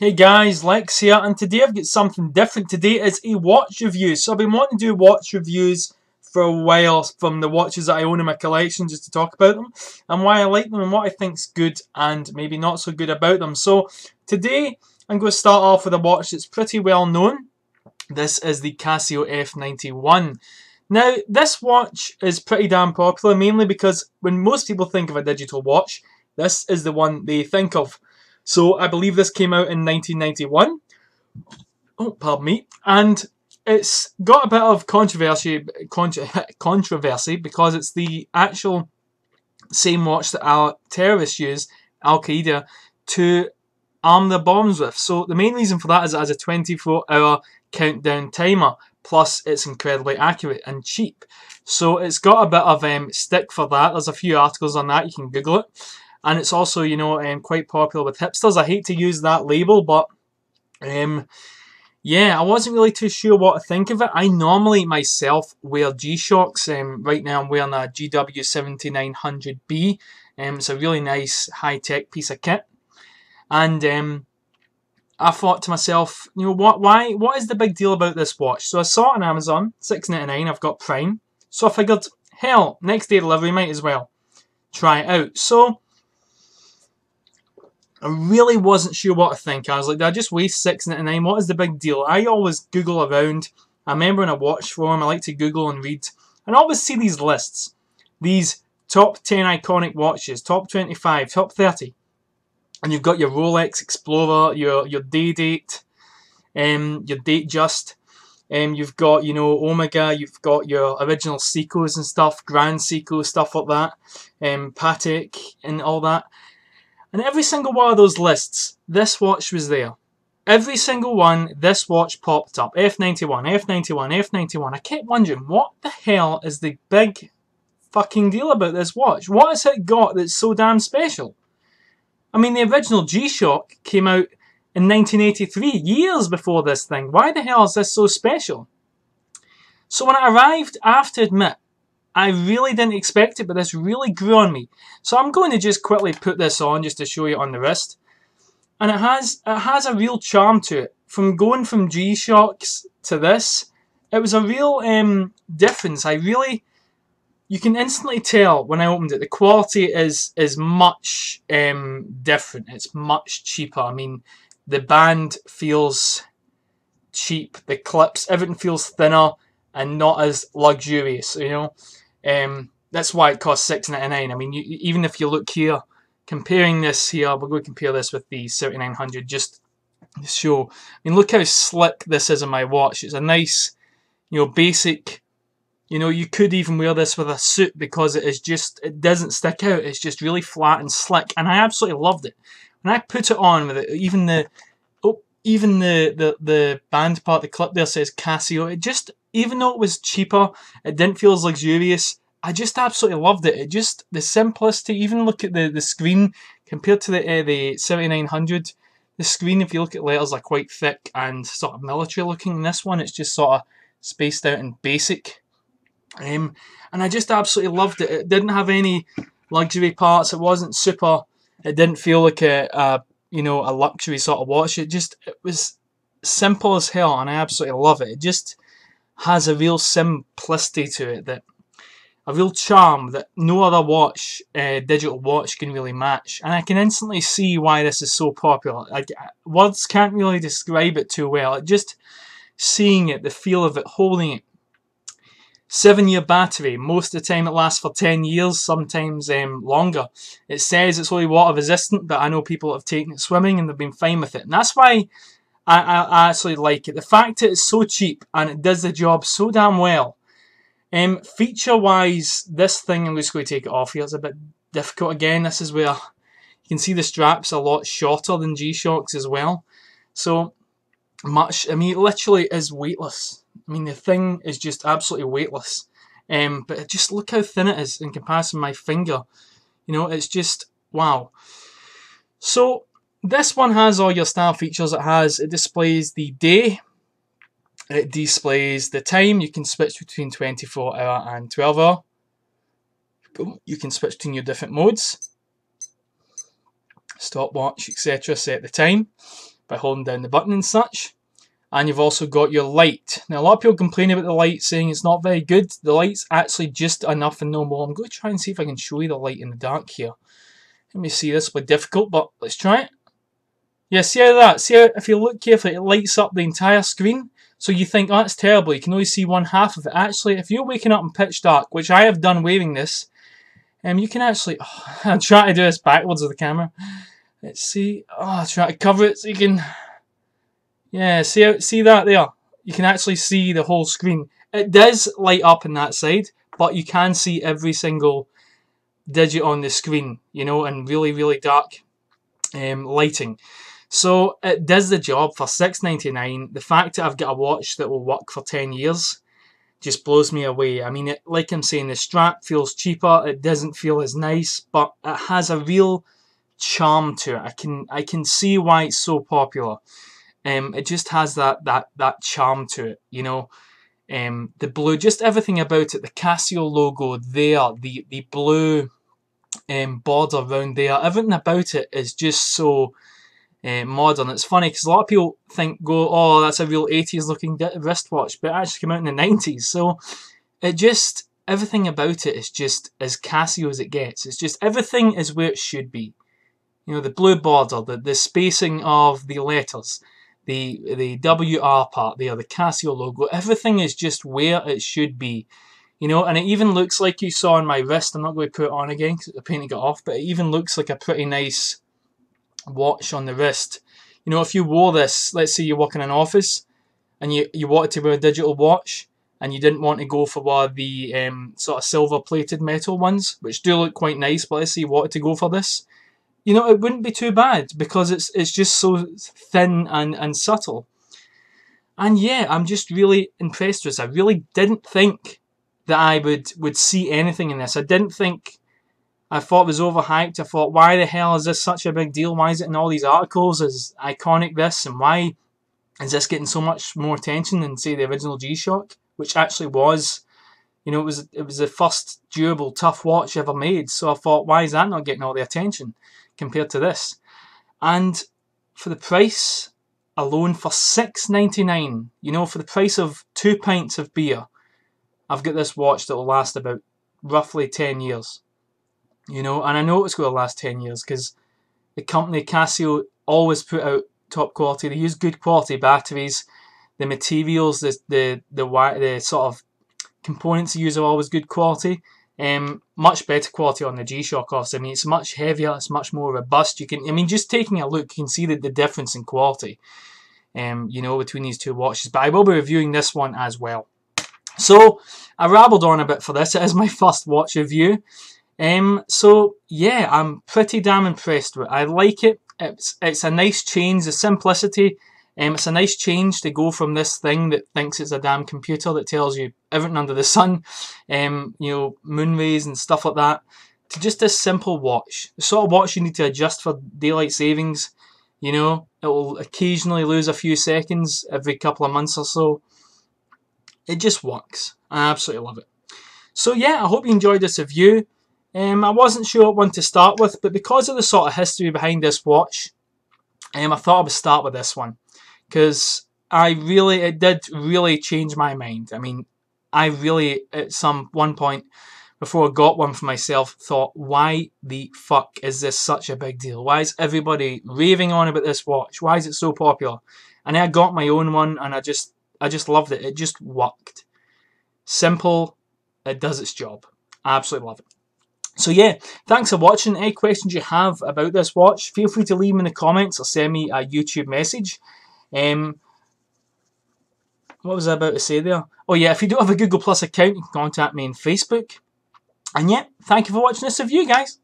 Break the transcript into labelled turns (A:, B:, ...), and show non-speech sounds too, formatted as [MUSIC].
A: Hey guys, Lex here, and today I've got something different. Today is a watch review. So I've been wanting to do watch reviews for a while from the watches that I own in my collection just to talk about them and why I like them and what I think's good and maybe not so good about them. So today I'm going to start off with a watch that's pretty well known. This is the Casio F91. Now, this watch is pretty damn popular, mainly because when most people think of a digital watch, this is the one they think of. So I believe this came out in 1991. Oh, pardon me. And it's got a bit of controversy, [LAUGHS] controversy because it's the actual same watch that our terrorists use, Al Qaeda, to arm their bombs with. So the main reason for that is it has a 24 hour countdown timer. Plus, it's incredibly accurate and cheap. So it's got a bit of um, stick for that. There's a few articles on that. You can Google it and it's also you know um, quite popular with hipsters. I hate to use that label, but um, yeah, I wasn't really too sure what to think of it. I normally myself wear G-Shocks. Um, right now I'm wearing a GW7900B. Um, it's a really nice high-tech piece of kit, and um, I thought to myself, you know what? Why? What is the big deal about this watch? So I saw it on Amazon, six ninety nine. I've got Prime, so I figured, hell, next day delivery might as well try it out. So I really wasn't sure what to think. I was like, did I just waste six ninety nine? What is the big deal? I always Google around. I remember in a watch forum, I like to Google and read, and I always see these lists, these top ten iconic watches, top twenty five, top thirty, and you've got your Rolex Explorer, your your day date, um, your Datejust. Um, you've got, you know, Omega, you've got your original Seikos and stuff, Grand Seiko, stuff like that, um, Patek and all that. And every single one of those lists, this watch was there. Every single one, this watch popped up. F91, F91, F91. I kept wondering, what the hell is the big fucking deal about this watch? What has it got that's so damn special? I mean, the original G-Shock came out in 1983, years before this thing. Why the hell is this so special? So when I arrived, I have to admit, I really didn't expect it, but this really grew on me. So I'm going to just quickly put this on just to show you on the wrist. And it has it has a real charm to it. From going from G-Shocks to this, it was a real um, difference. I really, you can instantly tell when I opened it. The quality is is much um, different. It's much cheaper. I mean, the band feels cheap. The clips, everything feels thinner and not as luxurious. You know. Um, that's why it costs six ninety nine. I mean, you, even if you look here, comparing this here, we're going to compare this with the seventy nine hundred just to show. I mean, look how slick this is on my watch. It's a nice, you know, basic. You know, you could even wear this with a suit because it is just, it doesn't stick out. It's just really flat and slick, and I absolutely loved it. When I put it on with it, even the, even the the the band part, the clip there says Casio. It just even though it was cheaper, it didn't feel as luxurious. I just absolutely loved it. It just the simplicity. Even look at the the screen compared to the uh, the 7900. The screen, if you look at letters, are quite thick and sort of military looking. This one, it's just sort of spaced out and basic. Um, and I just absolutely loved it. It didn't have any luxury parts. It wasn't super. It didn't feel like a, a you know a luxury sort of watch. It just it was simple as hell, and I absolutely love it. It just has a real simplicity to it that a real charm that no other watch, uh, digital watch, can really match. And I can instantly see why this is so popular. I, words can't really describe it too well. Just seeing it, the feel of it, holding it. Seven year battery. Most of the time it lasts for 10 years, sometimes um, longer. It says it's only water resistant, but I know people have taken it swimming and they've been fine with it. And that's why I, I, I actually like it. The fact that it's so cheap and it does the job so damn well. Um, feature wise, this thing, I'm just going to take it off here, it's a bit difficult again. This is where you can see the straps a lot shorter than G-Shocks as well. So much, I mean, it literally is weightless. I mean, the thing is just absolutely weightless. Um, but just look how thin it is in comparison to my finger. You know, it's just, wow. So, this one has all your style features. It has, it displays the day. It displays the time. You can switch between 24 hour and 12 hour. You can switch between your different modes. Stopwatch, etc. Set the time. by holding down the button and such. And you've also got your light. Now, a lot of people complain about the light, saying it's not very good. The light's actually just enough and no more. I'm going to try and see if I can show you the light in the dark here. Let me see, this will be difficult, but let's try it. Yeah, see how that, see how, if you look carefully, it lights up the entire screen. So you think, oh, that's terrible, you can only see one half of it. Actually, if you're waking up in pitch dark, which I have done waving this, um, you can actually, oh, [LAUGHS] I'm trying to do this backwards of the camera. Let's see, oh, try to cover it so you can, yeah, see, see that there? You can actually see the whole screen. It does light up in that side, but you can see every single digit on the screen, you know, and really, really dark um, lighting. So it does the job for six ninety nine. The fact that I've got a watch that will work for ten years just blows me away. I mean, it, like I'm saying, the strap feels cheaper. It doesn't feel as nice, but it has a real charm to it. I can I can see why it's so popular. Um, it just has that that that charm to it, you know. Um, the blue, just everything about it. The Casio logo there, the the blue um, border around there. Everything about it is just so uh, modern. It's funny because a lot of people think, go, oh, that's a real 80s looking wristwatch, but it actually came out in the 90s. So it just, everything about it is just as Casio as it gets. It's just, everything is where it should be. You know, the blue border, the, the spacing of the letters, the the WR part there, the Casio logo, everything is just where it should be. You know, and it even looks like you saw on my wrist. I'm not going to put it on again because the paint got off, but it even looks like a pretty nice watch on the wrist. You know, if you wore this, let's say you work in an office and you, you wanted to wear a digital watch and you didn't want to go for one of the um, sort of silver plated metal ones, which do look quite nice, but let's say you wanted to go for this, you know, it wouldn't be too bad because it's it's just so thin and, and subtle. And yeah, I'm just really impressed with this. I really didn't think that I would, would see anything in this. I didn't think I thought it was overhyped. I thought, why the hell is this such a big deal? Why is it in all these articles as iconic this? And why is this getting so much more attention than, say, the original G-Shock? Which actually was, you know, it was it was the first durable, tough watch ever made. So I thought, why is that not getting all the attention compared to this? And for the price alone, for six ninety nine, you know, for the price of two pints of beer, I've got this watch that will last about roughly 10 years you know, and I know it's going to last 10 years because the company Casio always put out top quality. They use good quality batteries. The materials, the the the, the sort of components they use are always good quality. Um, much better quality on the G-Shock obviously. I mean, it's much heavier, it's much more robust. You can, I mean, just taking a look, you can see the, the difference in quality, um, you know, between these two watches. But I will be reviewing this one as well. So, I rabbled on a bit for this. [LAUGHS] It is my first watch review. Um, so yeah, I'm pretty damn impressed with it. I like it. It's it's a nice change. The simplicity. Um, it's a nice change to go from this thing that thinks it's a damn computer that tells you everything under the sun, um, you know, moon rays and stuff like that, to just a simple watch. The sort of watch you need to adjust for daylight savings. You know, it will occasionally lose a few seconds every couple of months or so. It just works. I absolutely love it. So yeah, I hope you enjoyed this review. Um, I wasn't sure what one to start with, but because of the sort of history behind this watch, um, I thought I would start with this one. Because I really, it did really change my mind. I mean, I really, at some one point, before I got one for myself, thought, why the fuck is this such a big deal? Why is everybody raving on about this watch? Why is it so popular? And I got my own one, and I just, I just loved it. It just worked. Simple, it does its job. I absolutely love it. So yeah, thanks for watching. Any questions you have about this watch, feel free to leave them in the comments or send me a YouTube message. Um, what was I about to say there? Oh yeah, if you don't have a Google Plus account, you can contact me on Facebook. And yeah, thank you for watching this review, guys.